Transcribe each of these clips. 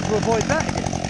try to avoid that again.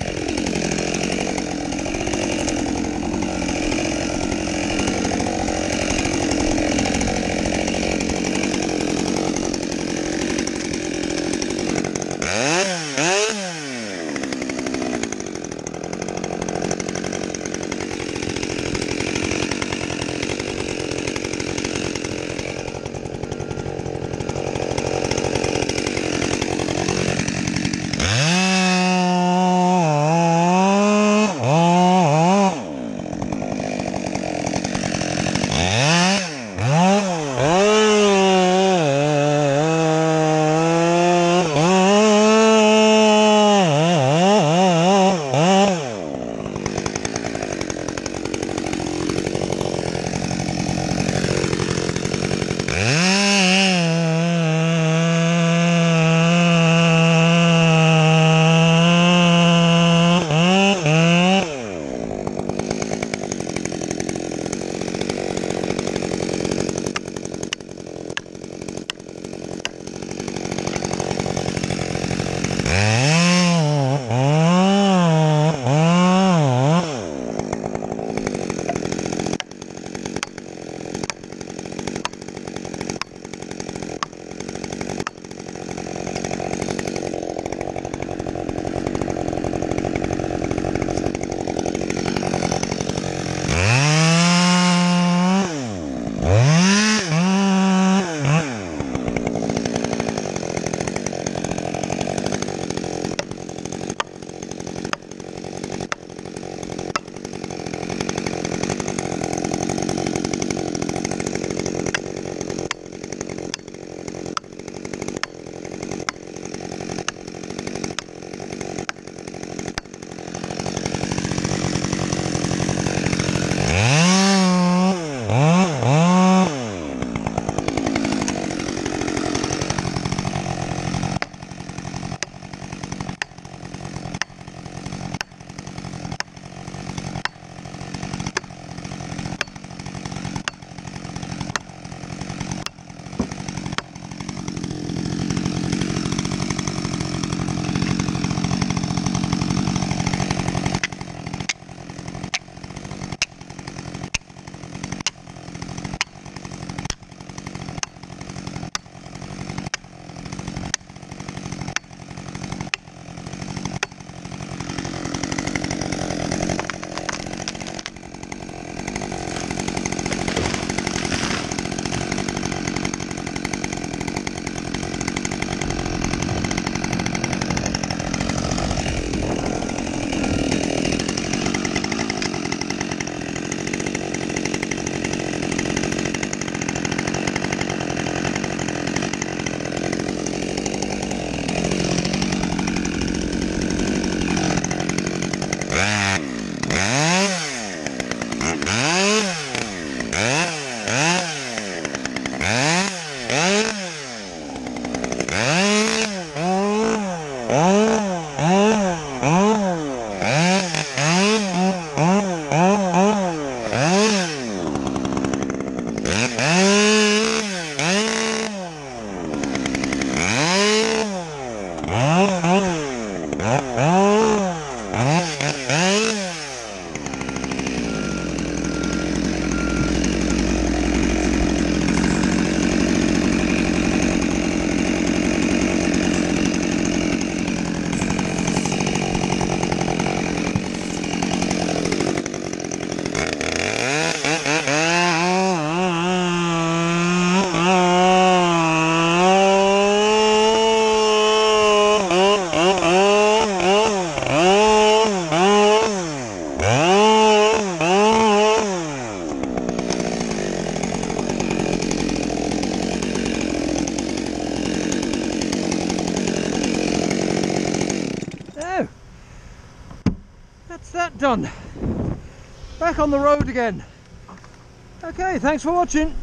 Yeah. On the road again. Okay, thanks for watching.